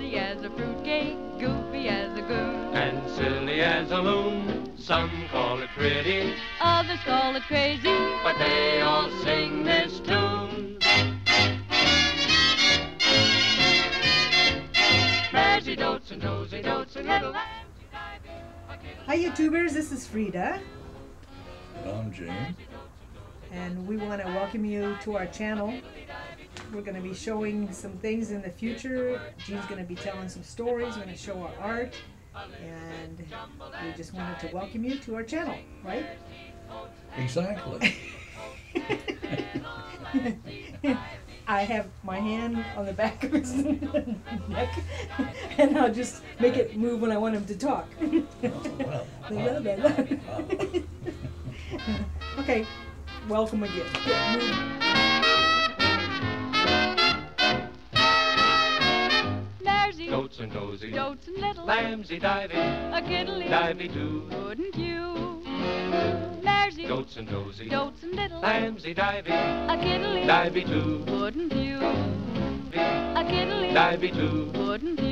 Ruddy as a fruitcake, goofy as a goon. And silly as a loon. Some call it pretty, others call it crazy. But they all sing this tune. Hi YouTubers, this is Frida. And I'm Jane. And we want to welcome you to our channel. We're going to be showing some things in the future. Jean's going to be telling some stories. We're going to show our art, and we just wanted to welcome you to our channel, right? Exactly. I have my hand on the back of his neck, and I'll just make it move when I want him to talk. well. okay, welcome again. Dotes and dozy, dotes and little. lambsy divey, A kiddly. divey too. Wouldn't you? There's he Dotes and dozy, dotes and little. lambsy divey, A kiddly. divey too. Wouldn't you? A kiddly. Divey too. Wouldn't you?